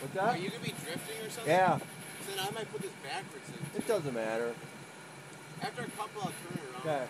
What's Are you gonna be drifting or something? Yeah, Then I might put this backwards in. it doesn't matter. After a couple, I'll turn it around. Okay.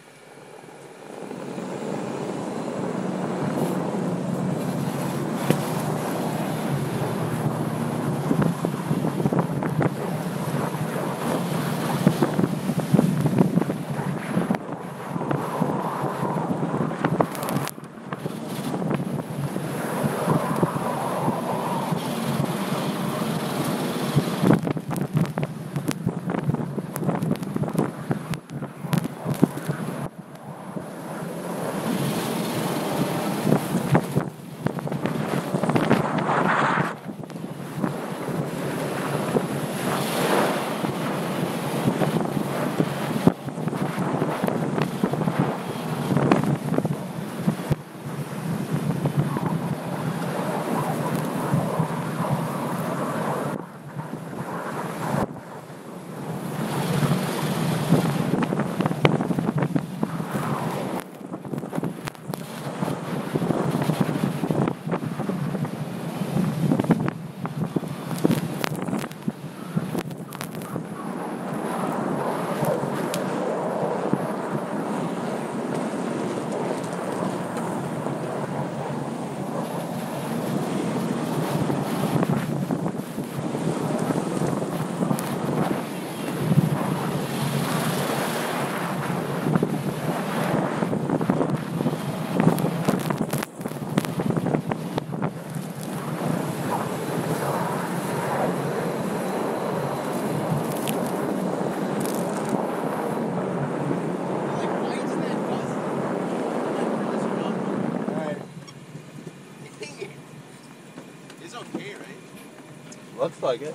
Okay, right? Eh? Looks like it.